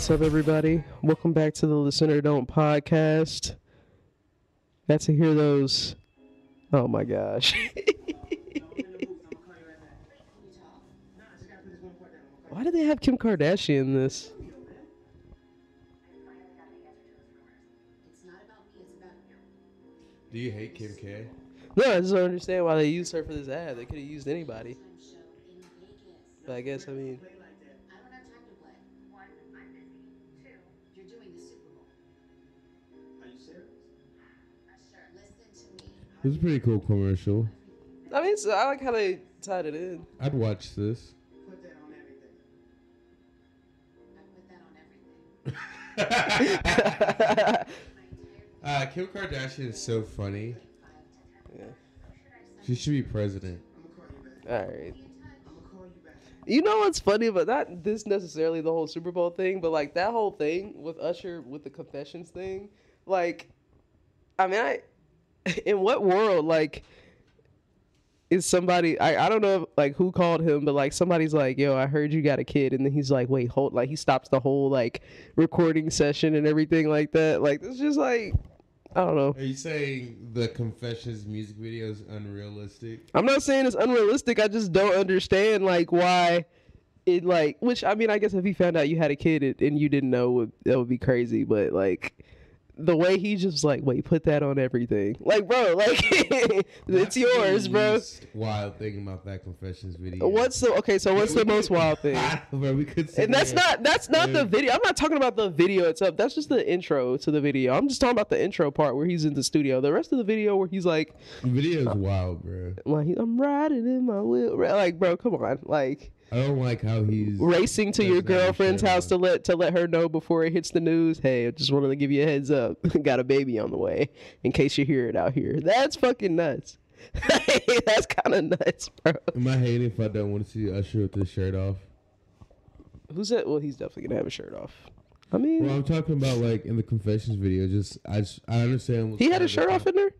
What's up, everybody? Welcome back to the Listen or Don't podcast. Got to hear those. Oh my gosh. Why did they have Kim Kardashian in this? Do you hate Kim K? No, I just don't understand why they used her for this ad. They could have used anybody. But I guess, I mean, Listen to me. It was a pretty cool commercial. I mean, so I like how they tied it in. I'd watch this. Put that on everything. I put that on everything. uh, Kim Kardashian is so funny. Yeah. She should be president. All right. You know what's funny, but not this necessarily the whole Super Bowl thing, but like that whole thing with Usher with the confessions thing. Like, I mean, I in what world like is somebody I, I don't know like who called him, but like somebody's like, yo, I heard you got a kid, and then he's like, wait, hold, like he stops the whole like recording session and everything like that. Like it's just like I don't know. Are you saying the Confessions music video is unrealistic? I'm not saying it's unrealistic. I just don't understand like why it like. Which I mean, I guess if he found out you had a kid it, and you didn't know, would, that would be crazy. But like the way he just like, wait, put that on everything. Like, bro, like it's yours, bro. Wild thing about that Confessions video. What's the okay? So what's Yeah, the most could- wild thing? bro, we could. And that's there. not that's not the video. I'm not talking about the video itself. That's just the intro to the video. I'm just talking about the intro part where he's in the studio. The rest of the video where he's like, The video's wild, bro. like I'm riding in my wheel. Like, bro, come on, like. I don't like how he's racing to your girlfriend's house to let to let her know before it hits the news. Hey, I just wanted to give you a heads up. Got a baby on the way in case you hear it out here. That's fucking nuts. That's kind of nuts, bro. Am I hating if I don't want to see Usher with his shirt off? Who's that? Well, he's definitely gonna have a shirt off. I mean, Well, I'm talking about like in the confessions video. Just I, just, I understand. what's he had a shirt off in there.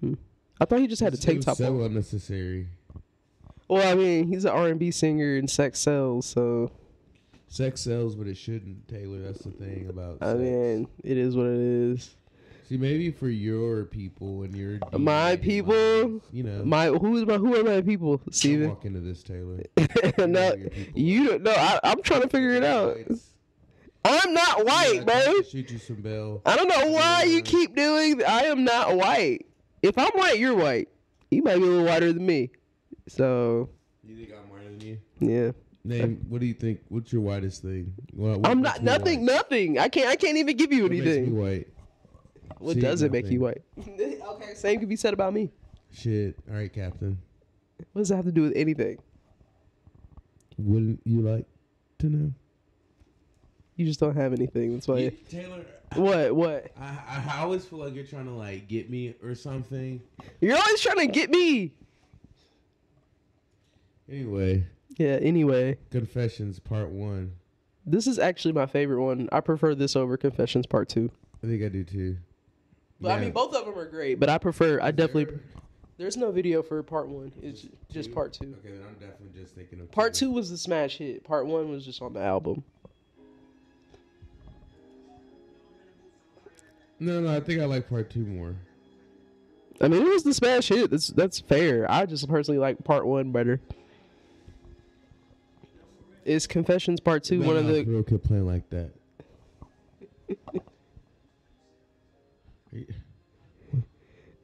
Hmm. I thought he just had a It tank was top So on. unnecessary. Well, I mean, he's an R and B singer and sex sells, so Sex sells, but it shouldn't. Taylor, that's the thing about. I sex. mean, it is what it is. see, maybe for your people and your uh, My people? you know, My who is my who are my people, Steven? walk into this, Taylor. no, you don't. No, I, I'm trying to figure it out. I'm not white, bro. Shoot you some bell. I don't know why you keep doing. I am not white. If I'm white, you're white. You might be a little whiter than me. So You think I'm whiter than you? yeah, Name. What do you think? What's your whitest thing? What, what I'm not nothing. white? Nothing. I can't. I can't even give you What makes me anything. white? What See, does it make you white? okay, same could be said about me. Shit. All right, Captain. What does that have to do with anything? Wouldn't you like to know? You just don't have anything. That's why. You- Taylor, What? What? I, I, I always feel like you're trying to like get me or something. You're always trying to get me. Anyway, Yeah. Anyway, Confessions Part One. this is actually my favorite one. I prefer this over Confessions Part Two. I think I do too. But I mean, both of them are great. But I prefer. I Is definitely. there- There's no video for part one. It's just part two. Okay, then I'm definitely just thinking of Part two was the smash hit. Part one was just on the album. No, no, I think I like Part Two more. I mean, it was the smash hit. That's that's fair. I just personally like part one better. Is Confessions Part Two That one of the? real kept playing like that.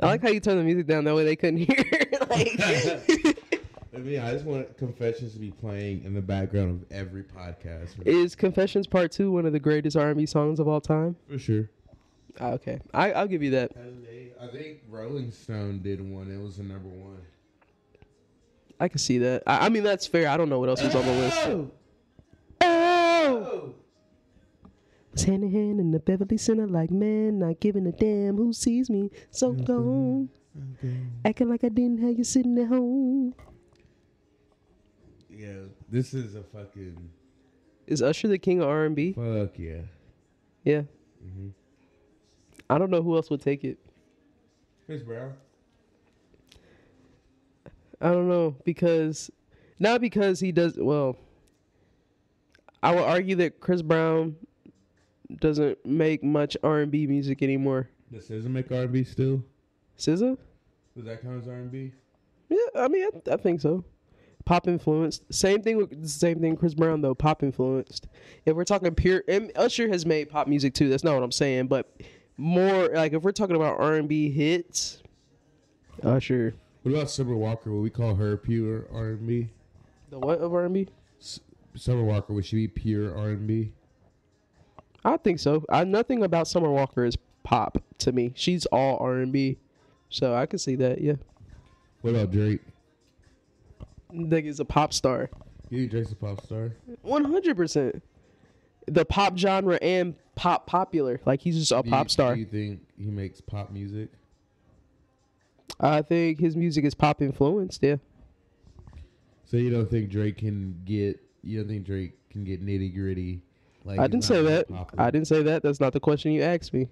I like how you turn the music down that way they couldn't hear. like, I mean, I just want Confessions to be playing in the background of every podcast. is Confessions Part Two one of the greatest R and B songs of all time? For sure. Ah, okay, I, I'll give you that. I think Rolling Stone did one. It was the number one. I can see that. I, I mean, that's fair. I don't know what else was on the list. Oh! Oh. Was hand in hand in the Beverly Center like man, not giving a damn who sees me. So gone, Okay. acting like I didn't have you sitting at home. Yeah, this is a fucking Is Usher the king of R and B? fuck yeah. Yeah. hmm I don't know who else would take it. Chris Brown. I don't know because not because he does well. I would argue that Chris Brown doesn't make much R and B music anymore. Does SZA make R&B still? SZA? Does that count as R&B? Yeah, I mean, I, I think so. Pop influenced. Same thing with same thing. Chris Brown though, pop influenced. If we're talking pure, and Usher has made pop music too. That's not what I'm saying, but more like if we're talking about R and B hits, Usher. What about Summer Walker? Would we call her pure R&B? The what of R and B? Summer Walker would she be pure R&B? I think so. I nothing about Summer Walker is pop to me. She's all R and B, so I can see that. Yeah, What about Drake? Nigga is a pop star. You think Drake's a pop star? One hundred percent. The pop genre and pop popular. Like he's just a Do you- pop star. Do you think he makes pop music? I think his music is pop influenced. Yeah. So you don't think Drake can get? You don't think Drake can get nitty gritty? Like I didn't say that. hip-hopper? I didn't say that. That's not the question you asked me.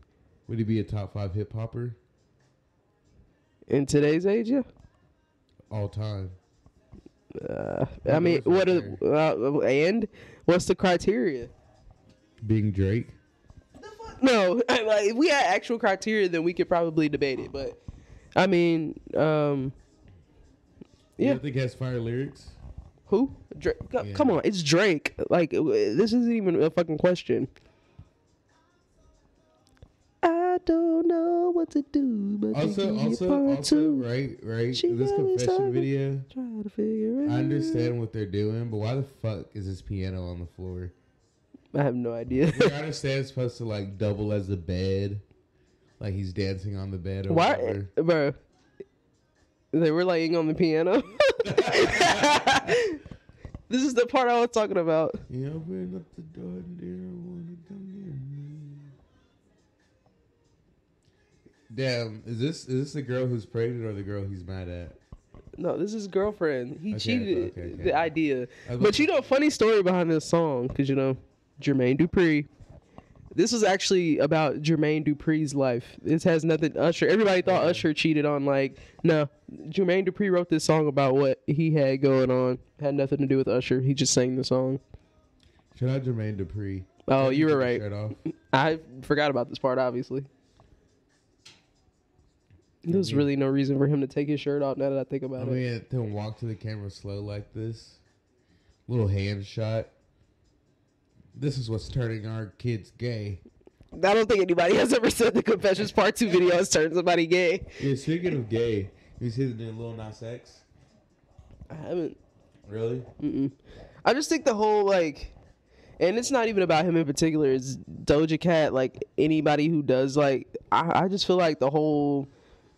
Would he be a top five hip hopper In today's age, yeah. all time? Uh, I mean, what are, uh, and what's the criteria? Being Drake. No, like if we had actual criteria, then we could probably debate it. But I mean, um, yeah. don't think has fire lyrics? Who? Drake. Yeah. Come on, it's Drake. Like this isn't even a fucking question. I don't know what to do, but Also, you also, also, two. right, right. She this confession video. Try to figure I understand what they're doing, but why the fuck is this piano on the floor? I have no idea. I understand it's supposed to like double as a bed, like he's dancing on the bed. Or Why, whatever. bro? They were laying on the piano. this is the part I was talking about. You open up the door and didn't want to come near me. Damn, is this is this the girl who's pregnant or the girl he's mad at? No, this is his girlfriend. He Okay, cheated. okay, okay. The idea, but you know, funny story behind this song because you know, Jermaine Dupri. This was actually about Jermaine Dupri's life. This has nothing. Usher. Everybody thought Usher cheated on. Like, no, Jermaine Dupri wrote this song about what he had going on. Had nothing to do with Usher. He just sang the song. Shout out Jermaine Dupri. Oh, you were right. I forgot about this part. Obviously, there's really no reason for him to take his shirt off. Now that I think I about it. mean, then walk to the camera slow like this. Little hand shot. This is what's turning our kids gay. I don't think anybody has ever said the Confessions Part Two video has turned somebody gay. Yeah, speaking of gay, you see the new Lil Nas X? I haven't. Really? Mm-mm. I just think the whole like, and it's not even about him in particular. It's Doja Cat. Like anybody who does like, I, I just feel like the whole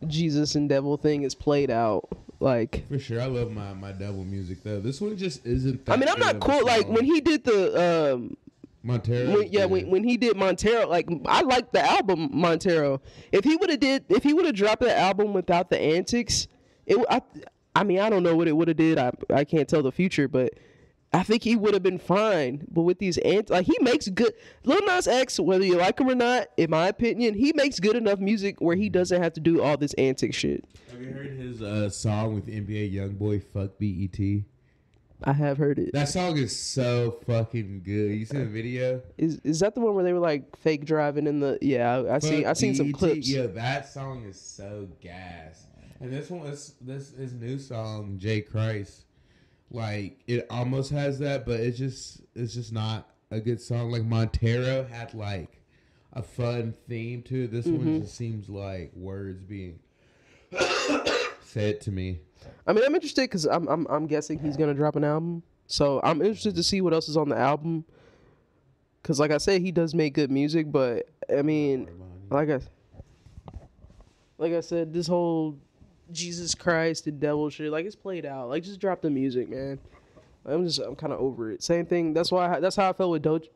Jesus and devil thing is played out. Like, For sure. I love my, my devil music though. This one just isn't I mean, I'm not cool. Like when he did the um, Montero. when, yeah, when, when he did Montero, like I like the album Montero. If he would have did, if he would have dropped the album without the antics, it. w- I, I mean, I don't know what it would have did. I, I can't tell the future, but I think he would have been fine. But with these ant, like he makes good. Lil Nas X, whether you like him or not, in my opinion, he makes good enough music where he doesn't have to do all this antic shit. Have you heard his uh, song with NBA YoungBoy, "Fuck BET"? I have heard it. That song is so fucking good. You see the video? Is is that the one where they were like fake driving in the? Yeah, I, I seen I seen some clips. Yeah, that song is so gas. And this one is this his new song, J Christ. Like it almost has that, but it's just it's just not a good song. Like Montero had like a fun theme to it. This Mm-hmm. one just seems like words being said to me. I mean, I'm interested because I'm, I'm I'm guessing he's gonna drop an album. So I'm interested to see what else is on the album. Cause like I said, he does make good music, but I mean, like I, like I said, this whole Jesus Christ and devil shit, like it's played out. Like just drop the music, man. I'm just I'm kind of over it. Same thing. That's why I, that's how I felt with Doja.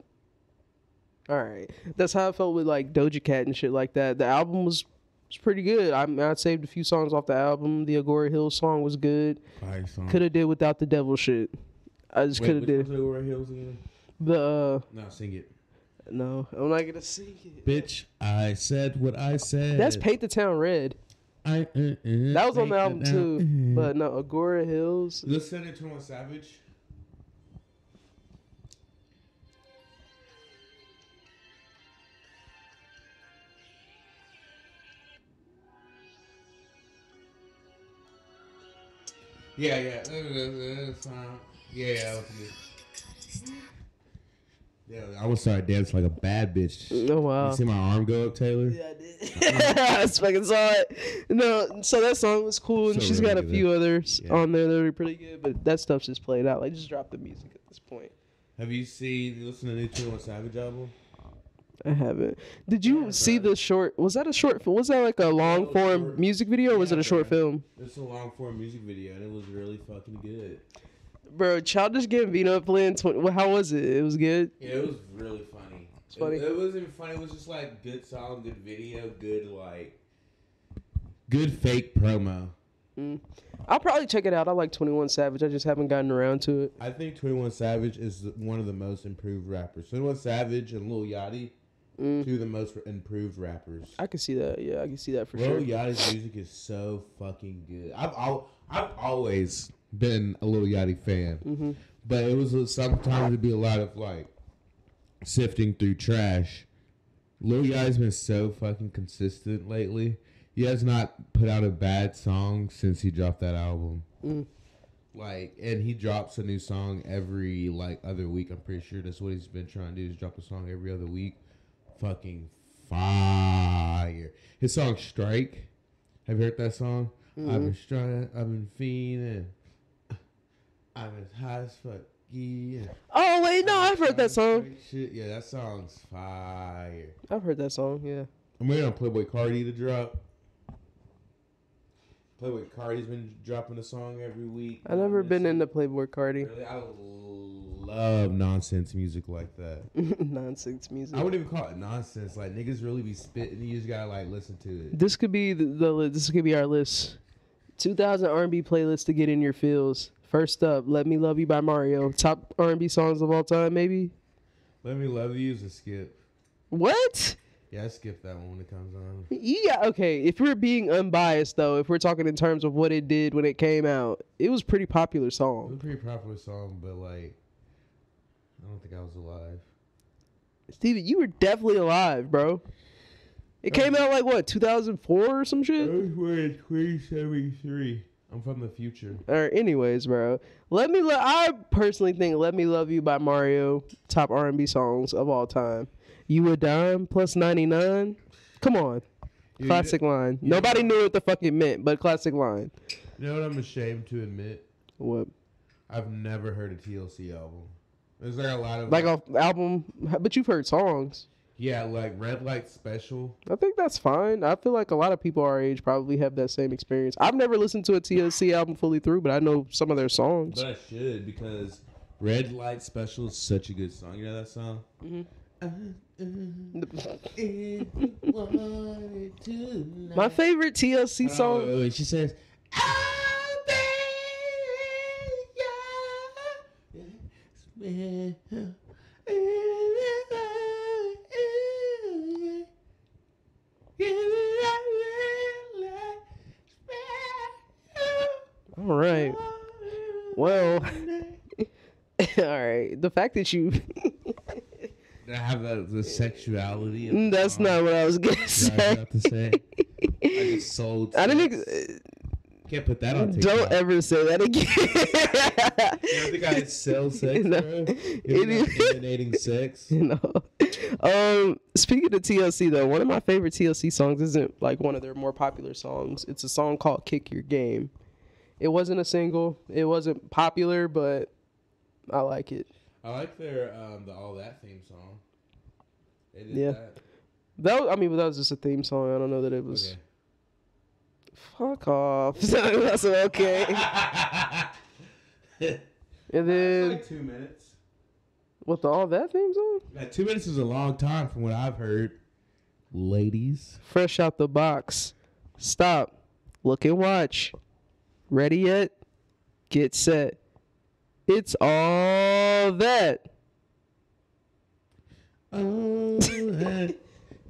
All right, that's how I felt with like Doja Cat and shit like that. The album was was pretty good. I I saved a few songs off the album. The Agora Hills song was good. Could have did without the devil shit. I just could have did one's the Aurora Hills again? the. uh No, sing it. No, I'm not gonna sing it. Bitch, I said what I said. That's Paint the Town Red. I, uh, uh, That was on the album too. out. But no, Agora Hills. Let's send it to one Savage. Yeah, yeah. It's, uh, Yeah, yeah, that was good. Yeah, I was started dancing like a bad bitch. Oh wow. You see my arm go up, Taylor? Yeah, I did. I fucking saw it. No, so that song was cool, and So she's got a really few others Yeah. on there that are pretty good. But that stuff's just played out. Like, just drop the music at this point. Have you seen, you listen to the new 21 Savage album? I haven't. Did you Yeah, see bro. the short? Was that a short? film? Was that like a long was form short. music video, or was Yeah, it a short bro. film? It's a long form music video, and it was really fucking good. Bro, Childish Gambino playing. Tw- well, how was it? It was good. Yeah, it was really funny. It's funny. It, it wasn't funny. It was just like good song, good video, good like, good fake promo. Mm. I'll probably check it out. I like Twenty One Savage. I just haven't gotten around to it. I think 21 Savage is one of the most improved rappers. 21 Savage and Lil Yachty, Mm. two of the most improved rappers. I can see that. Yeah, I can see that for Lil sure. Lil Yachty's music is so fucking good. I've al- I've always been a Lil Yachty fan, hmm but it was sometimes it'd be a lot of like sifting through trash. Lil Yachty's been so fucking consistent lately. He has not put out a bad song since he dropped that album. Mm. Like, and he drops a new song every like other week. I'm pretty sure that's what he's been trying to do. Is drop a song every other week. Fucking fire. His song "Strike." Have you heard that song? I've mm-hmm. been striking. I've been fiending. I've been high as fuck. Yeah. Oh wait, no, I've heard that song. Shit, yeah, that song's fire. I've heard that song. Yeah. I'm waiting on Playboi Carti to drop. Playboi Carti's been dropping a song every week. I've never been into Playboi Carti. Really, I love nonsense music like that. Nonsense music. I wouldn't even call it nonsense. Like niggas really be spitting. You just gotta like listen to it. This could be the, the this could be our list. 2000 R&B playlist to get in your feels. First up, "Let Me Love You" by Mario. Top R&B songs of all time, maybe. Let me love you is a skip. What? Yeah, I skip that one when it comes on. Yeah, okay. If we're being unbiased though, if we're talking in terms of what it did when it came out, it was a pretty popular It was a song. pretty popular song, but like, I don't think I was alive. Steven, you were definitely alive, bro. It came um, out like what, 2004 or some shit? was born in 2073. I'm from the future. Or anyways, bro. Let me. Lo- I personally think "Let Me Love You" by Mario top R and B songs of all time. You a dime plus ninety nine. Come on, classic line. Nobody knew what the fuck it meant, but classic line. You know what I'm ashamed to admit? What? I've never heard a TLC album. There's like a lot of Like off album, but you've heard songs. Yeah, like Red Light Special. I think that's fine. I feel like a lot of people our age probably have that same experience. I've never listened to a TLC album fully through, but I know some of their songs. But I should because Red Light Special is such a good song. You know that song? My favorite TLC song. Oh, she says, All right. Well, all right. The fact that you. I have the, the sexuality. Of the Mm, That's not what I was gonna I was say. about to say. I just sold. I didn't. Ex- Can't put that on TikTok. don't ever say that You don't again. think I sell sex, No. bro? It You're is- emanating sex. you know. Um, speaking of TLC though, one of my favorite TLC songs isn't like one of their more popular songs. It's a song called "Kick Your Game." It wasn't a single. It wasn't popular, but I like it. I like their um the all that theme song. They did Yeah. that. That was, I mean, but that was just a theme song. I don't know that it was. Okay. Fuck off. That's okay. And then like two minutes. with the, all that theme song, Now, two minutes is a long time from what I've heard. Ladies. fresh out the box. Stop. Look and watch. Ready yet? Get set. It's all that. All that.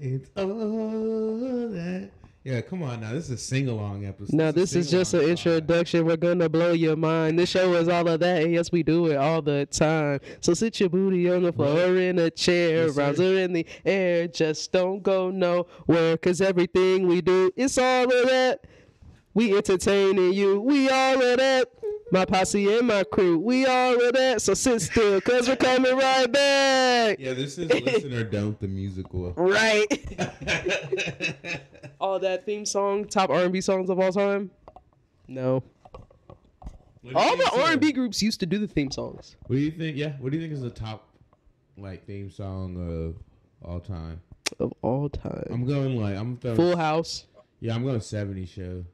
It's all that. Yeah, come on now. This is a sing along episode. Now this is just an introduction. We're gonna blow your mind. This show is all of that, and yes, we do it all the time. So sit your booty on the floor or in a chair, Yes, rounds are in the air. Just don't go nowhere, cause everything we do, it's all of that. We entertaining you. We all of that. My posse and my crew, we all of that. So sit still, cause we're coming right back. Yeah, this is Listen or Don't the musical. Right. all that theme song, top R and B songs of all time. No, What do you all the R and B groups used to do the theme songs What do you think? Yeah, what do you think is the top like theme song of all time? of all time. I'm going like I'm throwing. Full House, Yeah, I'm going 70 show.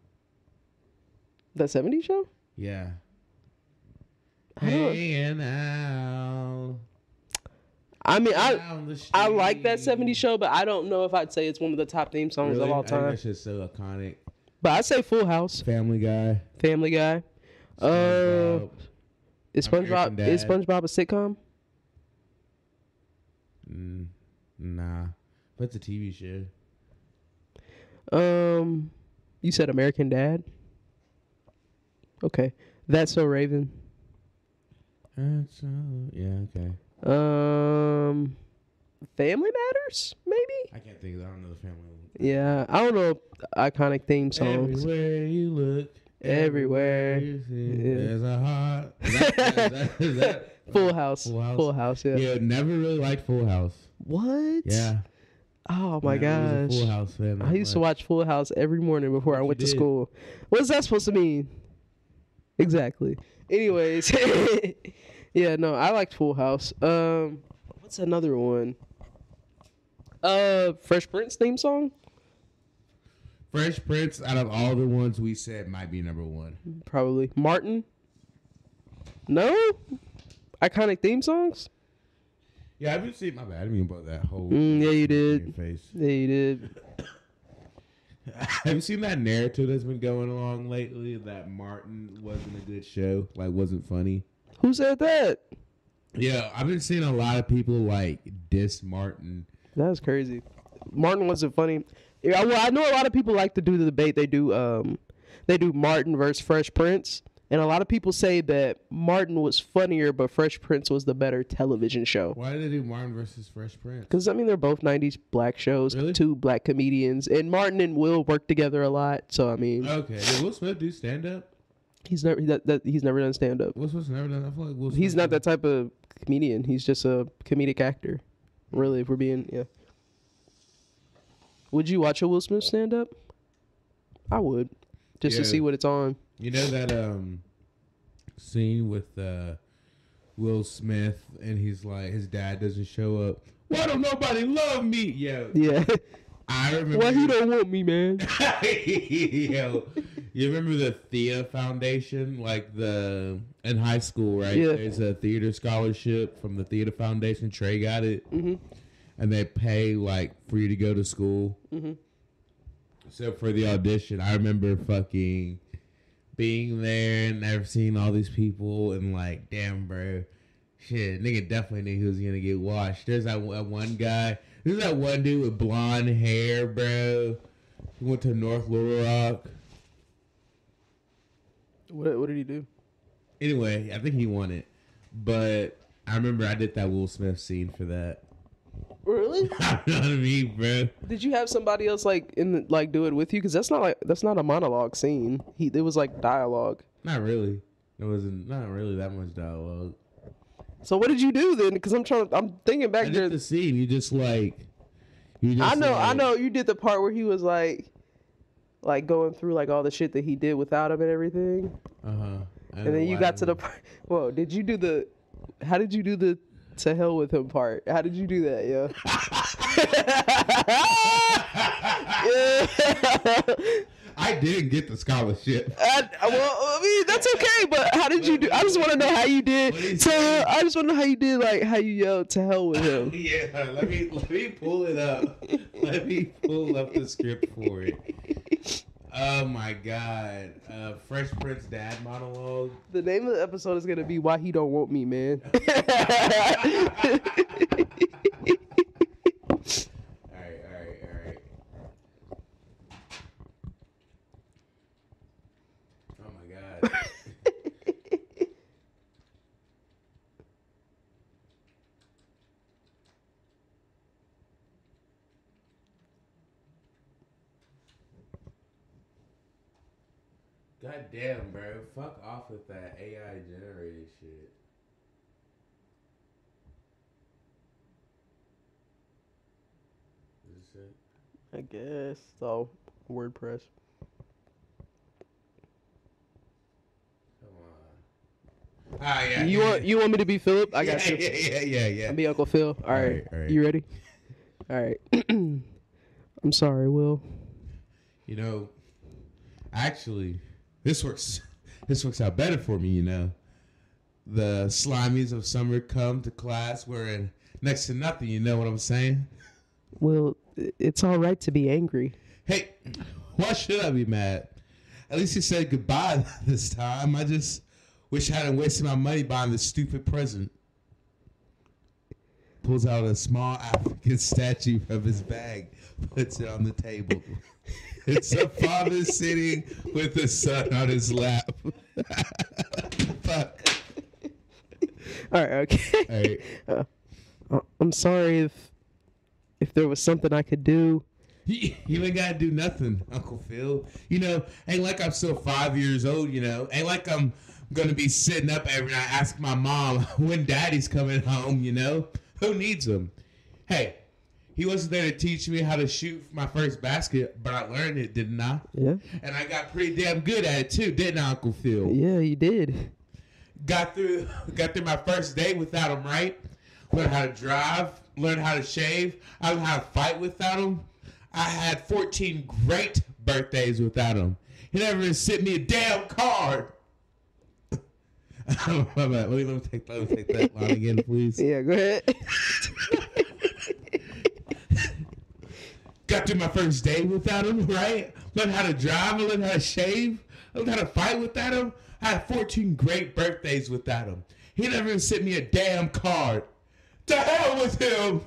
That '70s show. Yeah. I don't- Hanging out. I mean, I I like that '70s show, but I don't know if I'd say it's one of the top theme songs Really? of all I think time. that shit's so iconic. But I say Full House, Family Guy. Family Guy. Uh, is SpongeBob is SpongeBob a sitcom? Mm, nah, but it's a TV show. Um, you said American Dad. Okay, that's so Raven. That's, uh, yeah, okay. Um, Family Matters, maybe. I can't think of that. I don't know the family. Yeah, I don't know iconic theme songs. Everywhere you look, Everywhere. you see, Yeah. there's a heart. Is that, is that, is that Full House. Full House? Full House. Yeah. Yeah, never really liked Full House. What? Yeah. Oh my a gosh. Full House fan. I used to watch Full House every morning before I went to did. school. What's that supposed to mean? Exactly. Anyways, yeah, no, I liked Full House. Um, what's another one? Uh, Fresh Prince theme song. Fresh Prince, out of all the ones we said, might be number one. Probably Martin. No, iconic theme songs. Yeah, I haven't seen my bad. I didn't mean about that whole. Mm, yeah, you did. Face. Yeah, you did. Have you seen that narrative that's been going along lately that Martin wasn't a good show, like wasn't funny? Who said that? Yeah, I've been seeing a lot of people like diss Martin. That's crazy. Martin wasn't funny. Yeah, well, I know a lot of people like to do the debate. They do, um, they do Martin versus Fresh Prince, and a lot of people say that Martin was funnier, but Fresh Prince was the better television show. Why did they do Martin versus Fresh Prince? Because I mean, they're both '90s black shows, Really? two black comedians, and Martin and Will work together a lot. So I mean, Okay, did Will Smith do stand up? he's never that, that he's never done stand up. Will Smith's never done. I feel like Will Smith. He's not that type of comedian. He's just a comedic actor. Really, if we're being yeah. Would you watch a Will Smith stand up? I would, just to see what it's on. You know that um scene with uh Will Smith and he's like his dad doesn't show up. Why don't nobody love me? Yo, Yeah. I remember. Why he don't want me, man? Yo, you remember the Thea Foundation, like the in high school, right? Yeah. There's a theater scholarship from the Theater Foundation. Trey got it, Mhm. and they pay like for you to go to school. Mhm. So for the audition, I remember fucking being there and never seeing all these people and like, damn, bro, shit, nigga definitely knew he was gonna get washed. There's that one, one guy. There's that one dude with blonde hair, bro. He went to North Little Rock. What What did he do? Anyway, I think he won it, but I remember I did that Will Smith scene for that. Really? you know what I mean, bro? Did you have somebody else like in the, like do it with you? Because that's not like that's not a monologue scene. He it was like dialogue. Not really. It wasn't not really that much dialogue. So what did you do then? Because I'm trying. I'm thinking I back there. did the scene. You just like. You just I know, I know. You did the part where he was like, like going through like all the shit that he did without him and everything, Uh huh. and then you got to the part. Whoa! Did you do the? How did you do the? To hell with him part. How did you do that, yo? yeah. I didn't get the scholarship. I, well, I mean that's okay, but how did you do? I just want to know how you did. What he To, said. I just want to know how you did, like how you yelled to hell with him. yeah, let me let me pull it up. Let me pull up the script for it. Oh my god. Uh Fresh Prince dad monologue. The name of the episode is gonna be "Why He Don't Want Me, Man." Alright, alright, alright. Oh my god. God damn, bro. Fuck off with that AI generated shit. Is this it? I guess so. WordPress. Come on. Ah, yeah. You want you want me to be Philip? I got yeah, you. Yeah, yeah, yeah, yeah. I'll be Uncle Phil. All right. right, all right. You ready? All right. I'm sorry, Will. You know, actually, this works. This works out better for me. You know, the slimies of summer come to class wearing next to nothing. You know what I'm saying? Well, it's all right to be angry. Hey, why should I be mad? At least you said goodbye this time. I just wish I hadn't wasted my money buying this stupid present. Pulls out a small African statue from his bag, puts it on the table. It's a father sitting with a son on his lap. Fuck. All right. Okay. All right. Uh, I'm sorry if if there was something I could do. You you ain't gotta do nothing, Uncle Phil. You know, ain't like I'm still five years old. You know, ain't like I'm gonna be sitting up every night asking my mom when Daddy's coming home. You know, who needs him? Hey, he wasn't there to teach me how to shoot my first basket, but I learned it, didn't I? Yeah. And I got pretty damn good at it too, didn't I, Uncle Phil? Yeah, you did. got through got through my first day without him right learned how to drive learned how to shave i learned how to fight without him i had 14 great birthdays without him he never even sent me a damn card. Let me, let me take let me take that line again, please. Yeah, go ahead. Got through my first day without him, right? Learned how to drive, I learned how to shave, I learned how to fight without him. I had 14 great birthdays without him. He never even sent me a damn card. To hell with him!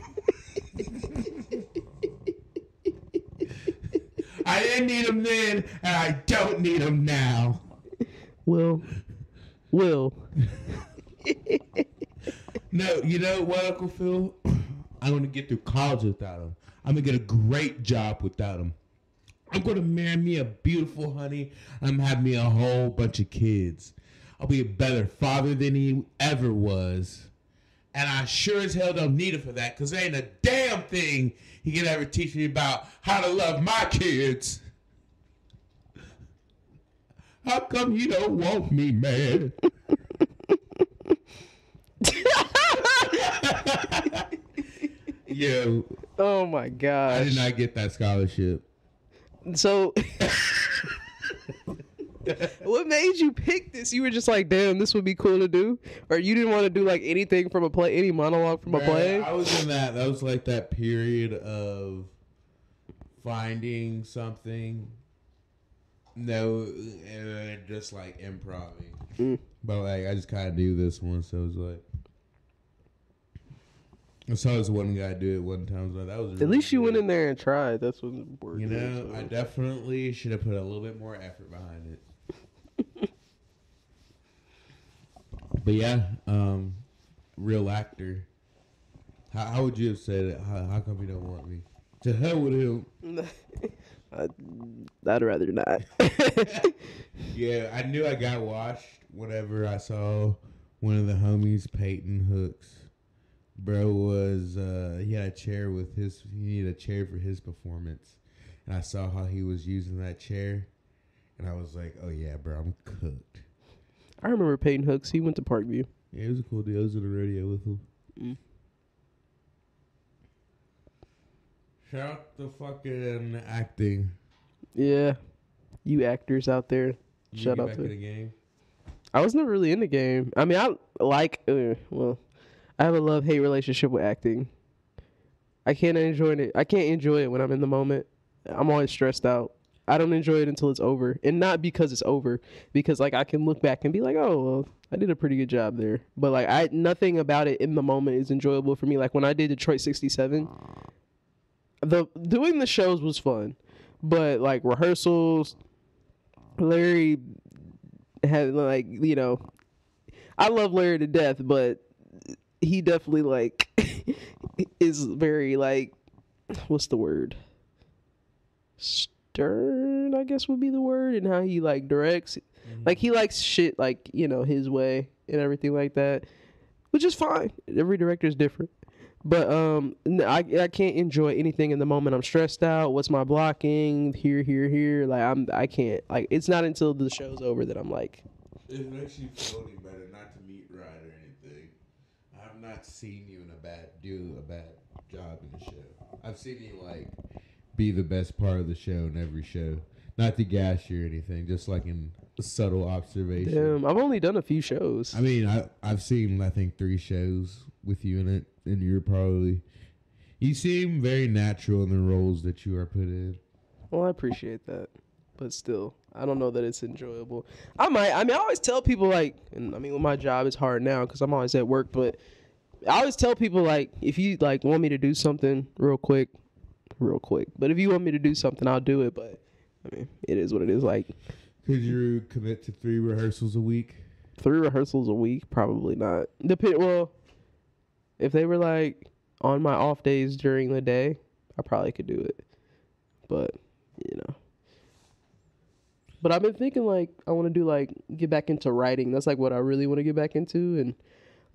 I didn't need him then, and I don't need him now. Will, Will. No, you know what, Uncle Phil? I'm gonna get through college without him. I'm gonna get a great job without him. I'm gonna marry me a beautiful honey. I'm gonna have me a whole bunch of kids. I'll be a better father than he ever was. And I sure as hell don't need him for that, cause there ain't a damn thing he can ever teach me about how to love my kids. How come you don't want me, man? Yo, Oh my god. I did not get that scholarship. So, what made you pick this? You were just like, "Damn, this would be cool to do," or you didn't want to do like anything from a play, any monologue from a play. I was in that. That was like that period of finding something. No, just like improving. Mm. But like, I just kind of do this one, so it was like. I saw this one guy do it one time. So that was At least you went in there and tried. That's what's important. You know, so. I definitely should have put a little bit more effort behind it. but yeah, um, real actor. How, how would you have said it? How, how come you don't want me? To hell with him. I'd, I'd rather not. Yeah, I knew I got washed whenever I saw one of the homies, Peyton Hooks. Bro was uh he had a chair with his he needed a chair for his performance. And I saw how he was using that chair and I was like, Oh yeah, bro, I'm cooked. I remember Peyton Hooks. He went to Parkview. Yeah, it was a cool deal. I was at the radio with him. Mm. Shout out the fucking acting. Yeah, you actors out there. You Shout get out back to- in the game. I was never really in the game. I mean, I like. Uh, well, I have a love hate relationship with acting. I can't enjoy it. I can't enjoy it when I'm in the moment. I'm always stressed out. I don't enjoy it until it's over, and not because it's over, because like I can look back and be like, oh, well, I did a pretty good job there. But like, I nothing about it in the moment is enjoyable for me. Like when I did Detroit '67, the doing the shows was fun, but like rehearsals, Larry had like you know, I love Larry to death, but he definitely like is very like what's the word? Stern, I guess would be the word, and how he like directs. Mm-hmm. Like he likes shit like you know his way and everything like that, which is fine. Every director is different. But um, I, I can't enjoy anything in the moment. I'm stressed out. What's my blocking? Here, here, here. Like I'm I can't. Like it's not until the show's over that I'm like, It makes you feel any better not to meet right or anything. I've not seen you in a bad do a bad job in the show. I've seen you like be the best part of the show in every show. Not to gas you or anything, just like in a subtle observation. damn. I've only done a few shows. I mean, I I've seen I think three shows with you in it, and you're probably you seem very natural in the roles that you are put in. Well, I appreciate that, but still, I don't know that it's enjoyable. I might. I mean, I always tell people like, and I mean, well, my job is hard now because I'm always at work. But I always tell people like, if you like want me to do something real quick, real quick. But if you want me to do something, I'll do it. But I mean, it is what it is. Like Could you commit to three rehearsals a week? three rehearsals a week, probably not. Depend. Well, if they were like on my off days during the day, I probably could do it. But you know. But I've been thinking like I want to do like get back into writing. That's like what I really want to get back into. And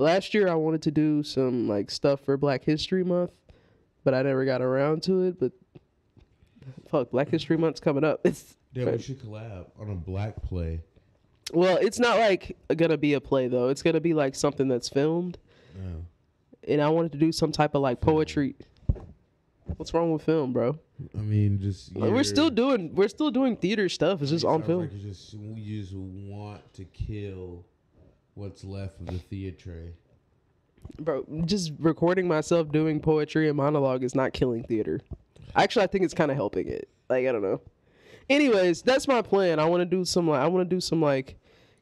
last year I wanted to do some like stuff for Black History Month, but I never got around to it. But fuck, Black History Month's coming up. It's Yeah, we should collab on a black play. well, it's not like gonna be a play though. It's gonna be like something that's filmed. Oh. and I wanted to do some type of like poetry. What's wrong with film, bro? I mean, just Like, we're still doing we're still doing theater stuff. It's just on film. Like you just you just want to kill what's left of the theatre. Bro, just recording myself doing poetry and monologue is not killing theater. Actually, I think it's kind of helping it. Like I don't know. Anyways, that's my plan. I want to do some like I want to do some like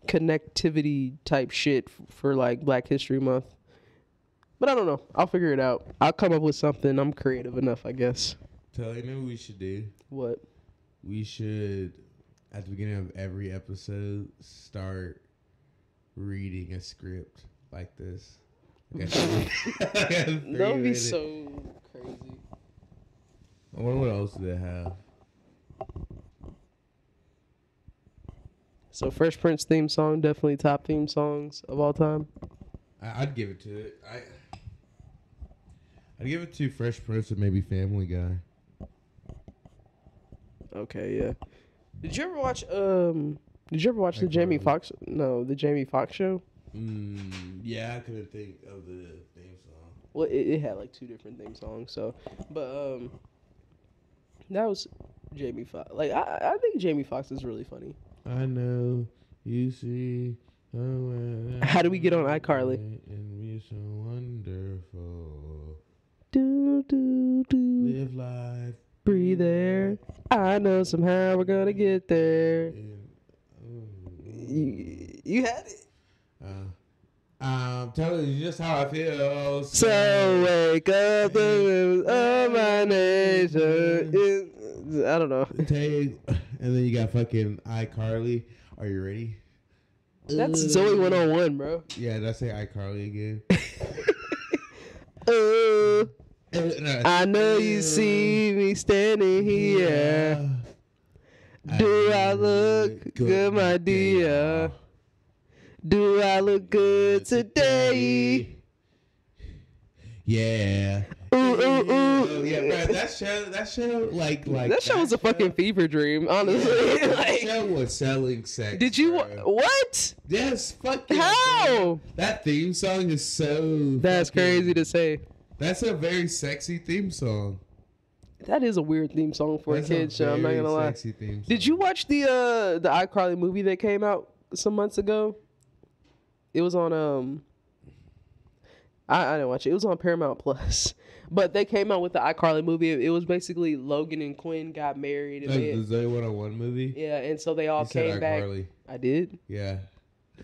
connectivity type shit f- for like Black History Month. But I don't know. I'll figure it out. I'll come up with something. I'm creative enough, I guess. Tell you know what we should do. What? We should at the beginning of every episode start reading a script like this. Like a three- like a That would be so crazy. I wonder what else do they have. So Fresh Prince theme song, definitely top theme songs of all time. I, I'd give it to it. I I'd give it to Fresh Prince and maybe Family Guy. Okay, yeah. Did you ever watch um did you ever watch the Jamie Foxx? No, the Jamie Foxx show? Mm, yeah, I couldn't think of the theme song. Well, it, it had like two different theme songs, so but um that was Jamie Foxx. Like I I think Jamie Foxx is really funny. I know you see. How do we get on iCarly? And we so wonderful. Do do do Live life. breathe air. I know somehow we're gonna get there. Mm, You, you had it. uh, I'm telling you just how I feel. So wake up the of my nation. It- I don't know. Take, and then you got fucking iCarly. Are you ready? That's Zoey 101, bro. Yeah, did I say iCarly again? Uh, No, I know you see me standing here. Do I look good, my dear? Do I look good today? Yeah. Ooh, ooh, ooh. Oh, yeah, bro, that show, that show, like, like that show was a fucking fever dream, honestly. That like, show was selling sex. did you? bro. What? Yes, fuck How? That theme song is so. That's fucking- crazy to say. That's a very sexy theme song. That is a weird theme song for That's a kid show. I'm not gonna lie. Did you watch the uh the iCarly movie that came out some months ago? It was on um I, I didn't watch it. It was on Paramount Plus. But they came out with the iCarly movie. It was basically Logan and Quinn got married and That's they the Zoey 101 movie? yeah, and so they all You came back. I did. Yeah.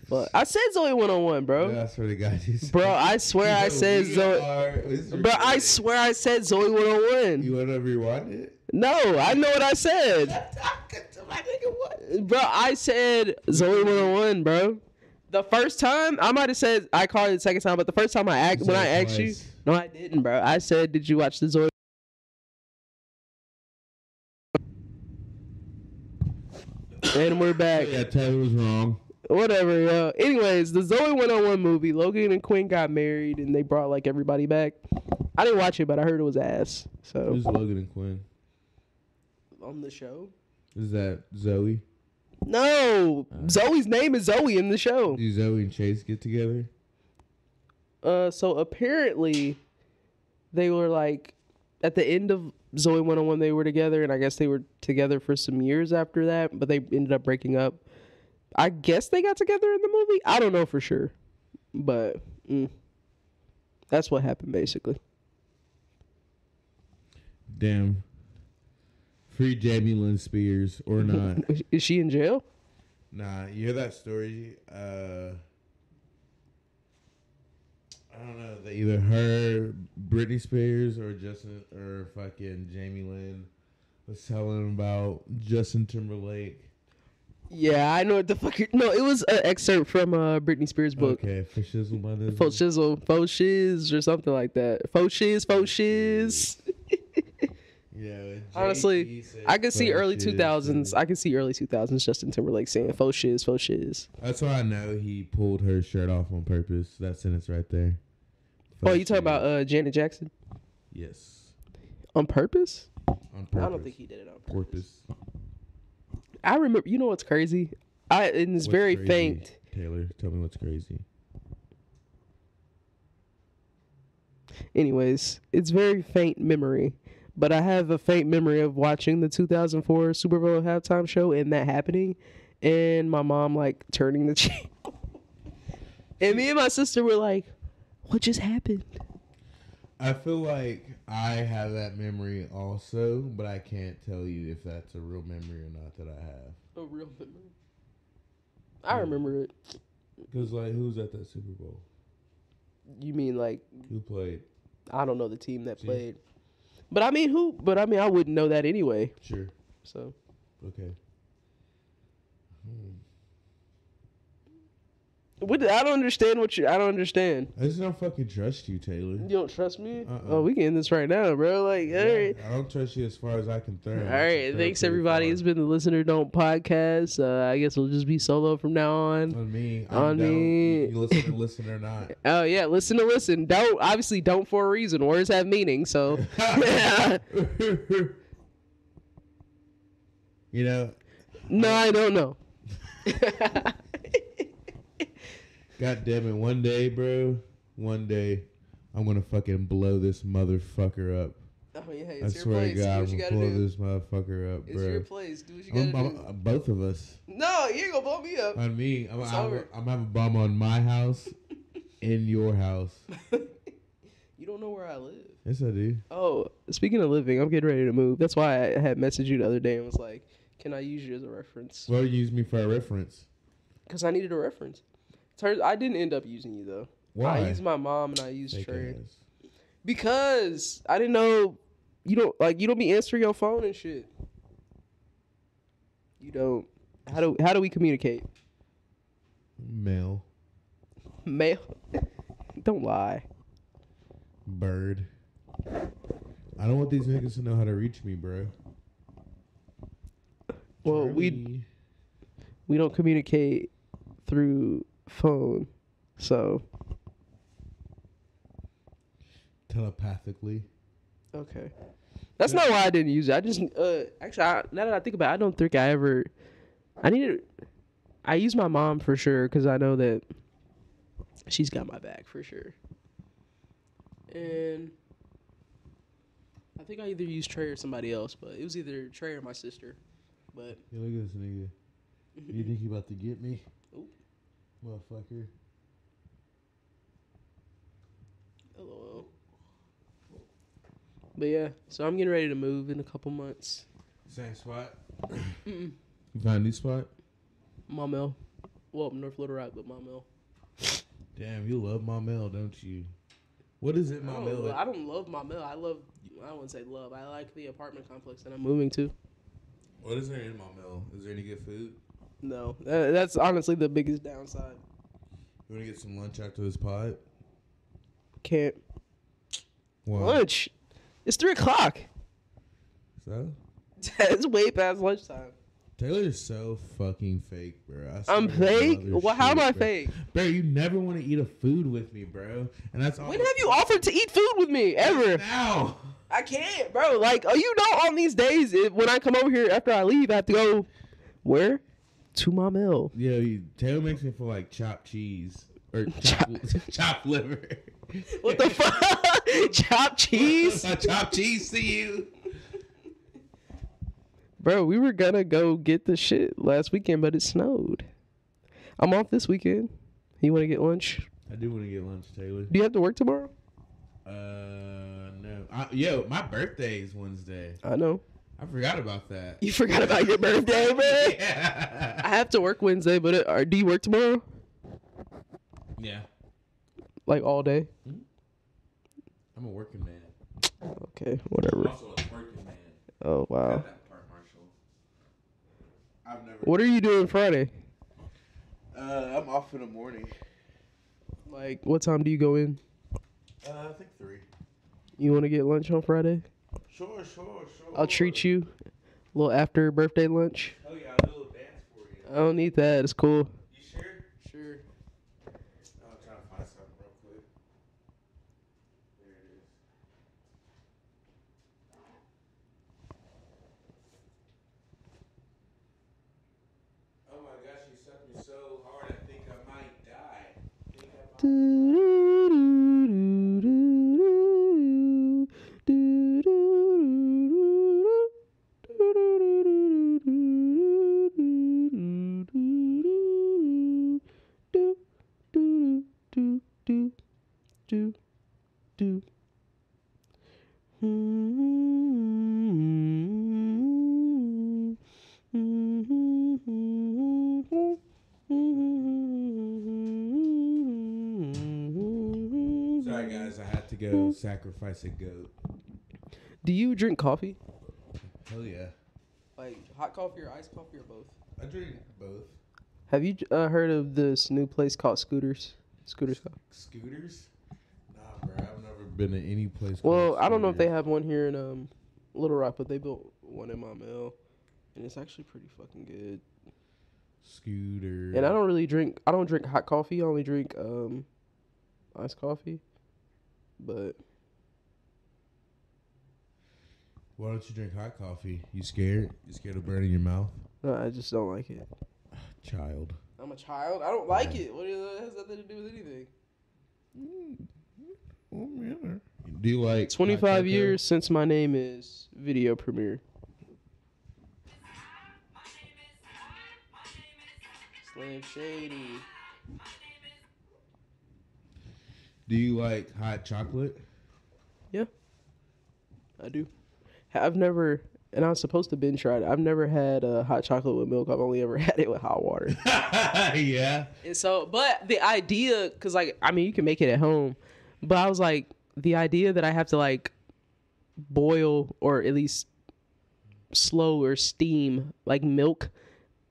But I said Zoey 101, bro. Yeah, I swear to God. you said- Bro, I swear I said Zoe are- this is Bro, I swear I said Zoey 101. You want to rewind it? No, I know what I said. Bro, I said Zoey 101, bro. The first time I might have said I called it the second time, but the first time I asked You when I asked you, no, I didn't, bro. I said, "Did you watch the Zoe?" And we're back. Yeah, Taylor was wrong. Whatever, yo. Anyways, the Zoey 101 movie, Logan and Quinn got married and they brought like everybody back. I didn't watch it, but I heard it was ass. So Who's Logan and Quinn? on the show? Is that Zoey? No. Zoey's name is Zoey in the show. Do Zoey and Chase get together? Uh so apparently they were like at the end of Zoey 101 they were together and I guess they were together for some years after that, but they ended up breaking up. I guess they got together in the movie. I don't know for sure. But mm, that's what happened basically. Damn. Free Jamie Lynn Spears or not? Is she in jail? nah, you hear that story? Uh, I don't know. That either her, Britney Spears, or Justin, or fucking Jamie Lynn was telling about Justin Timberlake. Yeah, I know what the fuck. You're, no, it was an excerpt from uh Britney Spears book. Okay, for shizzle by this. Faux shizzle, faux shiz, or something like that. Faux shiz, faux shiz. Yeah. Honestly, I could see early two thousands. I could see early two thousands Justin Timberlake saying faux shiz, faux shiz. That's why I know he pulled her shirt off on purpose. That sentence right there. Oh, you talking about uh Janet Jackson Yes. on purpose? On purpose. I don't think he did it on purpose. Porpoise. I remember. You know what's crazy? I and it's What's very crazy? faint. Taylor, tell me what's crazy. Anyways, it's very faint memory, but I have a faint memory of watching the 2004 Super Bowl halftime show and that happening, and my mom like turning the channel, and me and my sister were like, "What just happened?" I feel like I have that memory also, but I can't tell you if that's a real memory or not that I have. A real memory. I remember it. Because, like, who's at that Super Bowl? You mean like Who played? I don't know the team that See? played, but I mean who? But I mean I wouldn't know that anyway. Sure. So Okay. Hmm. What? I don't understand what you. I don't understand. I just don't fucking trust you, Taylor. You don't trust me? Uh-uh. Oh, we can end this right now, bro. Like, all right. I don't trust you as far as I can throw. All right, thanks everybody. It's been the Listen or Don't podcast. Uh, I guess we'll just be solo from now on. on me. I'm On down. me. You, listen to listen or not. Oh yeah, listen to listen. Don't obviously don't for a reason. Words have meaning. So you know, no, I don't know. God damn it, one day, bro, one day, I'm gonna fucking blow this motherfucker up. oh yeah, I it's your swear place. to God, do I'm what you gonna gotta blow do. this motherfucker up, It's your bro. place. Do what you I'm, gotta I'm- do. I'm- both of us. No, you ain't gonna blow me up. On me, I'm, It's I'm. I'm having a bomb on my house, in your house. you don't know where I live. Yes, I do. Oh, speaking of living, I'm getting ready to move. That's why I had messaged you the other day and was like, "Can I use you as a reference?" Well, you use me for a reference. Because I needed a reference. I didn't end up using you though. Why? I used my mom and I used Fake Trey ass. because I didn't know you don't like you don't be answering your phone and shit. You don't. How do how do we communicate? Mail. Mail. don't lie. bird. I don't want these niggas to know how to reach me, bro. Well, we we don't communicate through phone, so telepathically. okay. That's not why I didn't use it. I just uh actually I, now that I think about, it, I don't think I ever. I needed. I use my mom for sure because I know that she's got my back for sure. And I think I either used Trey or somebody else, but it was either Trey or my sister. But look at this nigga. You think he about to get me? Oop. Motherfucker. lol. But yeah, so I'm getting ready to move in a couple months. Same spot. Mm-mm. You found a new spot? Maumelle. Well, North Little Rock, but Maumelle. Damn, you love my mail, don't you? What is it, I my don't, mail? I don't love Maumelle. I love. I wouldn't say love. I like the apartment complex that I'm moving to. What is there in my mail? Is there any good food? No, that, that's honestly the biggest downside. You want to get some lunch after this pod? Can't Why? lunch. It's three o'clock. So? it's way past lunchtime. Taylor's so fucking fake, bro. I'm fake. Well, how am I bro. fake? Bro, you never want to eat a food with me, bro. And that's all. When have you offered to eat food with me ever? Now. I can't, bro. Like, oh, you know, on these days, if, when I come over here after I leave, I have to go where? To my mill. Yeah, you, Taylor makes me feel like chopped cheese or chopped, chopped liver. What the fuck? Chopped cheese, I chopped cheese to you. bro. We were gonna go get the shit last weekend, but it snowed. I'm off this weekend. You want to get lunch? I do want to get lunch, Taylor. Do you have to work tomorrow? Uh, no. I, yo, my birthday is Wednesday. I know. I forgot about that. You forgot about your birthday, bro. yeah. I have to work Wednesday, but it, or do you work tomorrow? yeah. Like all day? I'm a working man. Okay, whatever. also a working man. Oh wow. That part, Marshall. I've never. What are you doing Friday? Uh, I'm off in the morning. Like, what time do you go in? Uh, I think three. You want to get lunch on Friday? Sure, sure, sure. I'll treat you. A little after birthday lunch. Oh yeah, I'll do a little dance for you. I don't need that. It's cool. You sure? Sure. I'll try to find something real quick. There it is. Oh my gosh, you sucked me so hard, I think I might die. Think I might- Sorry guys, I had to go sacrifice a goat. Do you drink coffee? Hell yeah. Like hot coffee or iced coffee or both? I drink both. Have you uh, heard of this new place called Scooters? Scooters Coffee. Scooters? Nah, bro, I've never been to any place. Well, called I don't know if they have one here in um Little Rock, but they built one in my mill, and it's actually pretty fucking good. Scooter. And I don't really drink. I don't drink hot coffee. I only drink um iced coffee. But Why don't you drink hot coffee? You scared? You scared of burning your mouth? no, I just don't like it. Child. I'm a child. I don't like it. What is- has nothing to do with anything? Mm, mm, do you like hot 25 cocoa? years since my name is Video Premiere. Slim Shady. Do you like hot chocolate? Yeah, I do. I've never, and I was supposed to binge try it. I've never had uh, hot chocolate with milk. I've only ever had it with hot water. yeah. and so, but the idea, because like, I mean, you can make it at home, but I was like, the idea that I have to like boil or at least slow or steam like milk,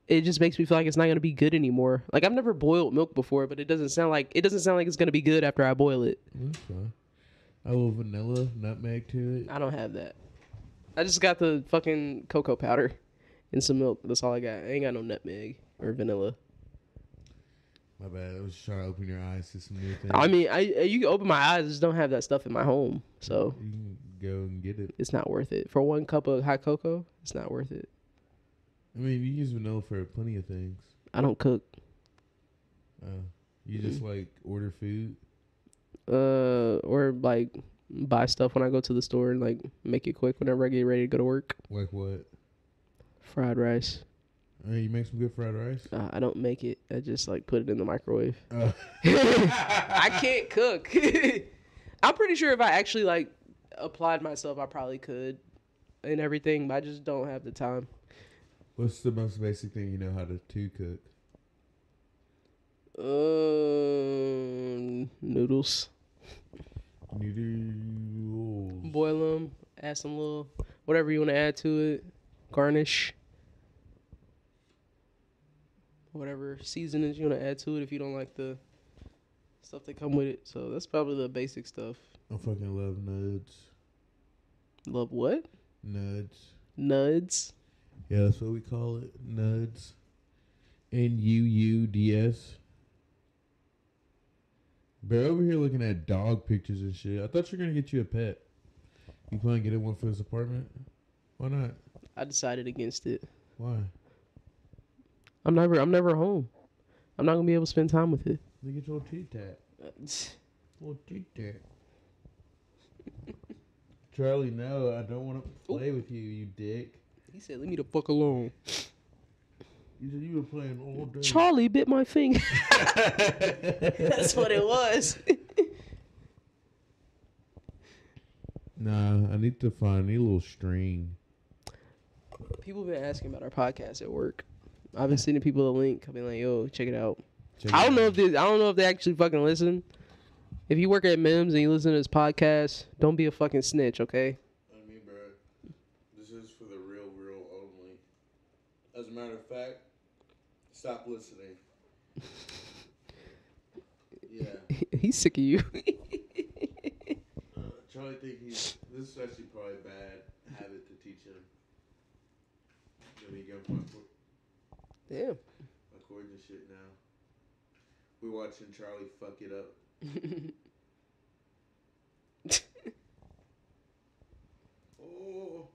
it just makes me feel like it's not gonna be good anymore. Like I've never boiled milk before, but it doesn't sound like it doesn't sound like it's gonna be good after I boil it. Fine. A vanilla, nutmeg to it. I don't have that. I just got the fucking cocoa powder and some milk. That's all I got. I ain't got no nutmeg or vanilla. My bad. I was just trying to open your eyes to some new things. I mean, I you can open my eyes. I just don't have that stuff in my home, so you can go and get it. it's not worth it. For one cup of hot cocoa, it's not worth it. I mean, you use vanilla for plenty of things. I don't cook. Uh, you just like order food. Uh, or like buy stuff when I go to the store and like make it quick whenever I get ready to go to work. Like what? Fried rice. Uh, you make some good fried rice. Uh, I don't make it. I just like put it in the microwave. Uh, I can't cook. I'm pretty sure if I actually like applied myself, I probably could and everything, but I just don't have the time. What's the most basic thing you know how to, to cook? Um, noodles. Noodles. Boil them. Add some little whatever you want to add to it. Garnish. Whatever seasonings you want to add to it if you don't like the stuff that come with it. So that's probably the basic stuff. I fucking love nuts. Love what? Nuts. Nuds. Yeah, that's what we call it. Nuds. N U U D S. Bear over here looking at dog pictures and shit. I thought you were gonna get you a pet. You plan on getting one for this apartment? Why not? I decided against it. Why? I'm never I'm never home. I'm not gonna be able to spend time with it. Look at your teeth tat. Little teeth tat. Charlie, no, I don't want to play with you, you dick. He said, "Leave me the fuck alone." You said you were playing all day. Charlie bit my finger. That's what it was. Nah, I need to find a little string. People have been asking about our podcast at work. I've been sending people a link. I've been like, "Yo, check it out." Check I don't know if they, I don't know if they actually fucking listen. If you work at Mims and you listen to this podcast, don't be a fucking snitch, okay? I mean, bro, this is for the real, real only. As a matter of fact, stop listening. Yeah, He's sick of you. uh, Charlie think he's. This is actually probably a bad habit to teach him. Let me go my Damn. cords and shit now. We're watching Charlie fuck it up. Oh,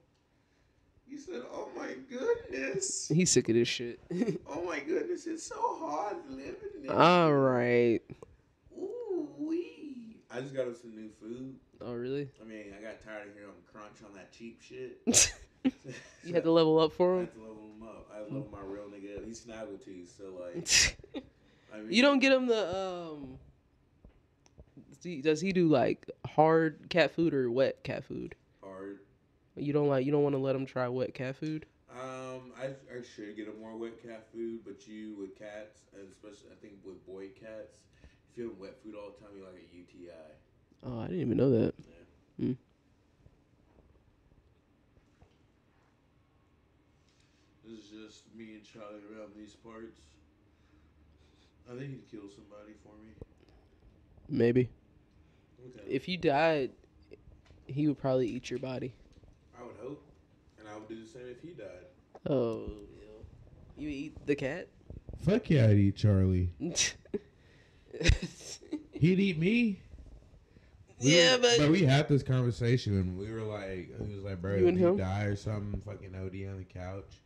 said, "Oh my goodness." He's sick of this shit. Oh my goodness, it's so hard living. in All here. right. Ooh wee. I just got us some new food. Oh really? I mean, I got tired of hearing him crunch on that cheap shit. you had to level up for him. I had to level him up. I level my real nigga up. He's snaggletooth, so like. I mean, you don't get him the um. does he- Does he do like hard cat food or wet cat food? You don't like. You don't want to let them try wet cat food. Um, I, I should get him more wet cat food, but you with cats, and especially I think with boy cats, if you have wet food all the time, you like a UTI. Oh, I didn't even know that. Yeah. This is just me and Charlie around these parts. I think he'd kill somebody for me. Maybe Okay. if you died, he would probably eat your body. I would hope, and I would do the same if he died. Oh, you eat the cat? Fuck yeah, I'd eat Charlie. He'd eat me. We yeah, were- but but we had this conversation and we were like, he was like, bro, You if and you him? die or something, fucking OD on the couch,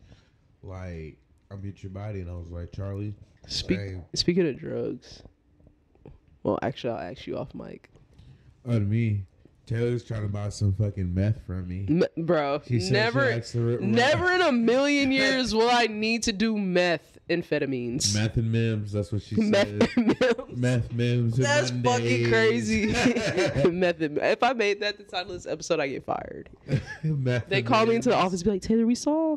like, I'll beat your body. And I was like, Charlie, speak, same. speaking of drugs, well, actually, I'll ask you off mic, Oh, to me, Taylor's trying to buy some fucking meth from me. M- bro. She said never, she likes to ri- ri- never in a million years will I need to do meth amphetamines. Meth and Mims. That's what she Meth said. and Meth Mims. and That's fucking Mondays. crazy. meth and- If I made that the title of this episode, I get fired. Meth They and call me into the office, and be like, Taylor, we saw,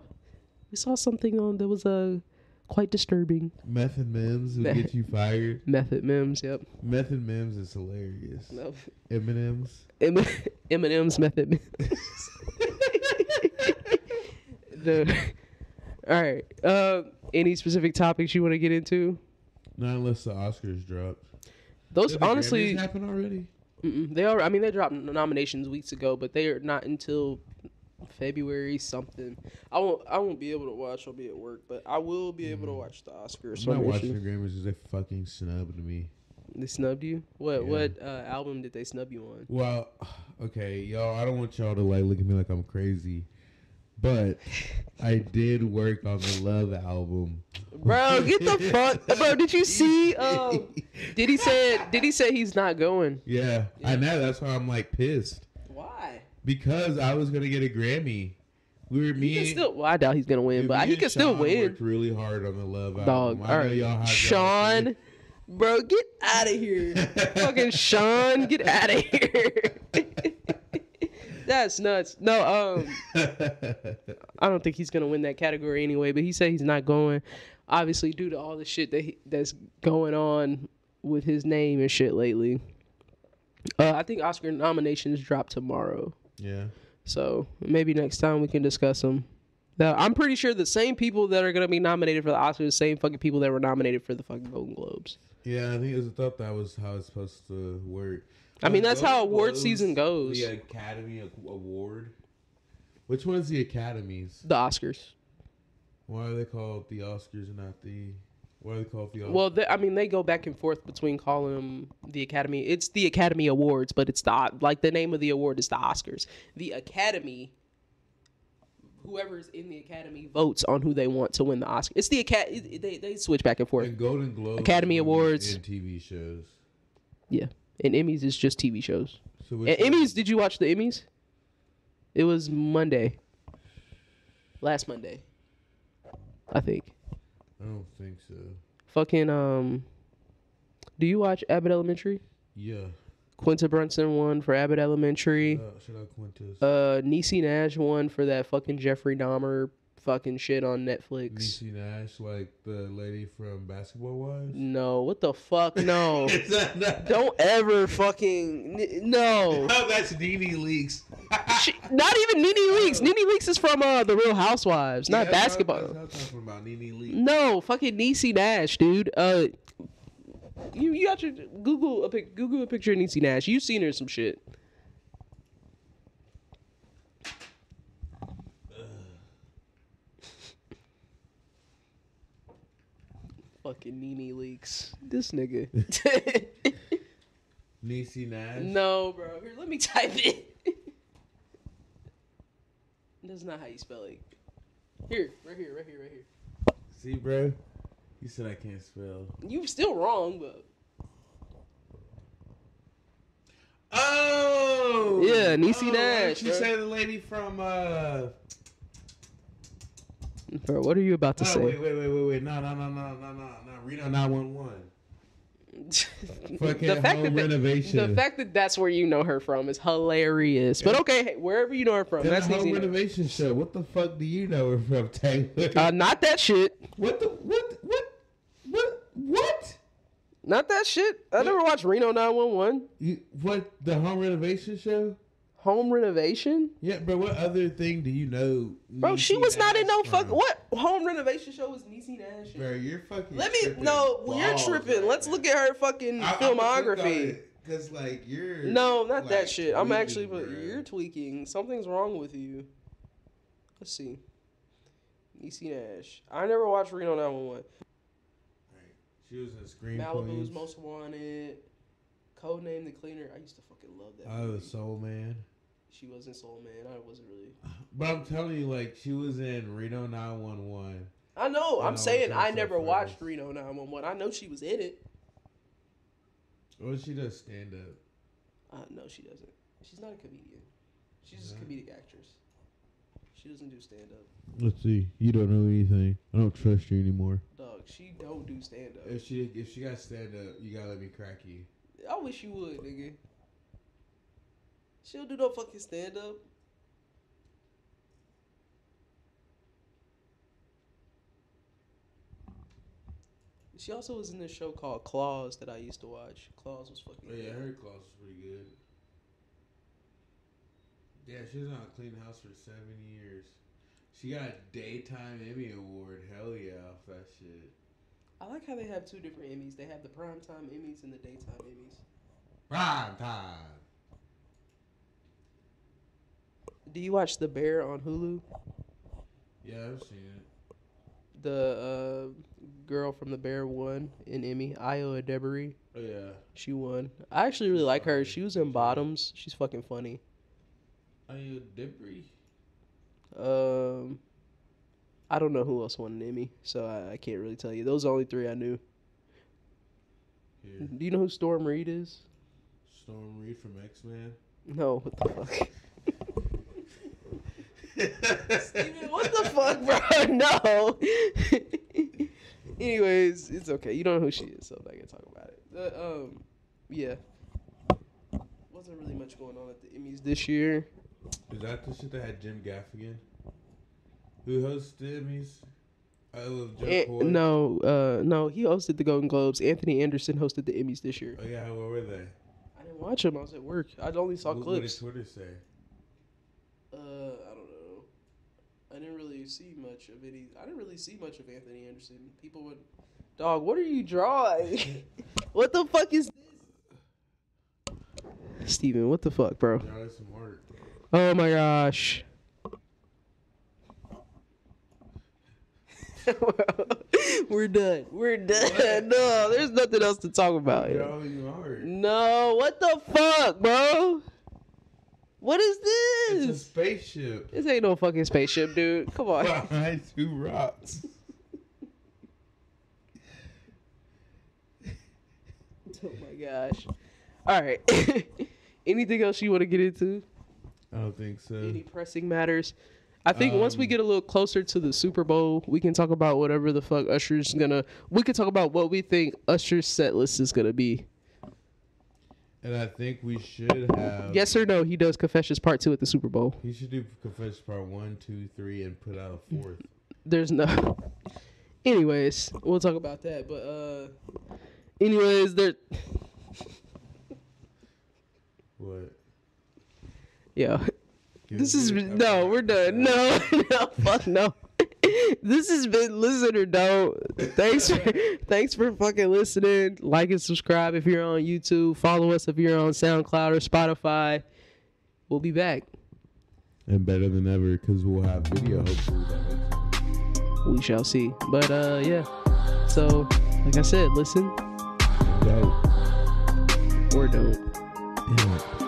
we saw something on There was uh, quite disturbing. Method Mims would get you fired. Method memes, yep. Method Mims is hilarious. No. M&M's. M- Eminem's method. memes. the, all right. Uh, any specific topics you want to get into? Not unless the Oscars drop. Those Did honestly, Grammys happen already. mm-mm, they are. I mean, they dropped nominations weeks ago, but they are not until February something. I won't. I won't be able to watch. I'll be at work, but I will be able to watch the Oscars. I'm not watching the Grammys because they fucking snubbed me. They snubbed you. What? Yeah. What uh, album did they snub you on? Well, okay, y'all. I don't want y'all to like look at me like I'm crazy, but I did work on the Love album. Bro, get the fuck, bro. Did you see? Um, did he say? Did he say he's not going? Yeah, Yeah. I know. That's why I'm like pissed Why? Because I was gonna get a Grammy. We were me. still. Well, I doubt he's gonna win, but he can still win. Worked really hard on the Love album. Dog. I All know y'all Sean, bro, get out of here. Fucking Sean, get out of here. That's nuts. No, um, I don't think he's gonna win that category anyway. But he said he's not going, obviously due to all the shit that he, that's going on with his name and shit lately. Uh, I think Oscar nominations drop tomorrow, yeah. so maybe next time we can discuss them. Now, I'm pretty sure the same people that are gonna be nominated for the Oscars, the same fucking people that were nominated for the fucking Golden Globes. Yeah, I think it was, thought that was how it's supposed to work. I mean, that's how Golden award Globes, season goes. The Academy Award. Which one's the Academies? The Oscars. Why are they called the Oscars and not the? Why are they called? Well, they, I mean, they go back and forth between calling them the Academy. It's the Academy Awards, but it's the like the name of the award is the Oscars. The Academy, whoever's in the Academy votes on who they want to win the Oscar. It's the Academy. They they switch back and forth. and Golden Globes, Academy Awards. and TV shows. Yeah, and Emmys is just TV shows. So And Emmys, did you watch the Emmys? It was Monday. Last Monday. I think. I don't think so. Fucking um Do you watch Abbott Elementary? Yeah. Quinta Brunson won for Abbott Elementary. Uh, shout out Quinta's. Uh Niecy Nash won for that fucking Jeffrey Dahmer fucking shit on Netflix. Niecy Nash, like the lady from Basketball Wives. No, what the fuck? No. Not? Don't ever fucking no. Oh, that's Nene Leakes. She, not even Nene Leakes. Nene Leakes is from uh the Real Housewives, not Yeah, what- basketball. What talking about. Nene Leakes. No, fucking Niecy Nash, dude. Uh, you you got your Google a pic, Google a picture of Niecy Nash. You've seen her some shit. Fucking Nene Leakes. This nigga. Niecy Nash. no, bro. Here, let me type it. That's not how you spell it. Here, right here, right here, right here. See, bro. You said I can't spell. You're still wrong, but Oh. Yeah, Niecy oh, Nash, You say the lady from. uh bro, what are you about to Oh say? wait, wait, wait, wait, wait. No, no, no, no, no, no, no. Reno 911. Fucking the fact home that renovation. the fact that that's where you know her from is hilarious. But okay, hey, wherever you know her from, That's home easy. renovation show. What the fuck do you know her from, Taylor? Uh, not that shit. what the what what what what? Not that shit. I never watched Reno 911. You what the home renovation show? Home renovation? Yeah, bro. What other thing do you know? Bro, she was not in no Nash fuck. What home renovation show was Niecy Nash? in? Bro, you're fucking. Let me no. You're tripping. Let's look at her fucking I- I'ma click on filmography. Cause like you're. No, not like, that shit. I'm actually. bro. You're tweaking. Something's wrong with you. Let's see. Niecy Nash. I never watched Reno 911. She was in Scream Malibu's Queens. Most Wanted. Codename The Cleaner. I used to fucking love that. Oh, movie. Soul Man. She was in Soul Man. I wasn't really. But I'm telling you, like she was in Reno 911. I know. I I'm know, saying I never first. watched Reno 911. I know she was in it. Or she does stand up. Uh, no, she doesn't. She's not a comedian. She's just a comedic actress. She doesn't do stand up. Let's see. You don't know anything. I don't trust you anymore. Dog, she don't do stand up. If she if she got stand up, you gotta let me crack you. I wish you would, nigga. She'll do no fucking stand up. She also was in this show called Claws that I used to watch. Claws was fucking. Oh yeah, her Claws was pretty good. Yeah, she was on Clean House for seven years. She got a daytime Emmy award. Hell yeah, off that shit. I like how they have two different Emmys. They have the primetime Emmys and the daytime Emmys. Prime time. Do you watch The Bear on Hulu? Yeah, I've seen it. The uh, girl from The Bear won an Emmy. Ayo Edebiri. Oh yeah. She won. I actually really like her. She was in Bottoms. She's fucking funny. You debris? Um, I don't know who else won an Emmy, so I, I can't really tell you. Those are the only three I knew. Here. Do you know who Storm Reid is? Storm Reid from X Men. No, what the fuck? Steven, what the fuck, bro? No. Anyways, it's okay. You don't know who she is, so I can talk about it. The, um, yeah. Wasn't really much going on at the Emmys this year. Is that the shit that had Jim Gaffigan? Who hosts the Emmys? I love Joe An- Coy? no, uh, no, he hosted the Golden Globes. Anthony Anderson hosted the Emmys this year. Oh yeah, where were they? I didn't watch them. I was at work. I only saw what, clips. What did Twitter say? Uh, I don't know. I didn't really see much of any. I didn't really see much of Anthony Anderson. People would, dog. What are you drawing? what the fuck is this? Steven, what the fuck, bro? Draw some art. Oh my gosh. We're done. We're done. No, there's nothing else to talk about here. Yo, you. No, what the fuck, bro? What is this? It's a spaceship. This ain't no fucking spaceship, dude. Come on. Behind two rocks. Oh my gosh. All right. Anything else you want to get into? I don't think so. Any pressing matters? I think once we Um, get a little closer to the Super Bowl, we can talk about whatever the fuck Usher's gonna. We can talk about what we think Usher's set list is gonna be. And I think we should have. Yes or no? He does Confessions Part Two at the Super Bowl. He should do Confessions Part One, Two, Three, and put out a fourth. There's no. Anyways, we'll talk about that. But uh, anyways, there. What? Yeah. Give This is no, we're done. No, no, fuck no. This has been listen or don't. Thanks for thanks for fucking listening. Like and subscribe if you're on YouTube. Follow us if you're on SoundCloud or Spotify. We'll be back. And better than ever because we'll have video hopefully that next time. We shall see. But uh yeah. So like I said, listen Dope. or. Yeah.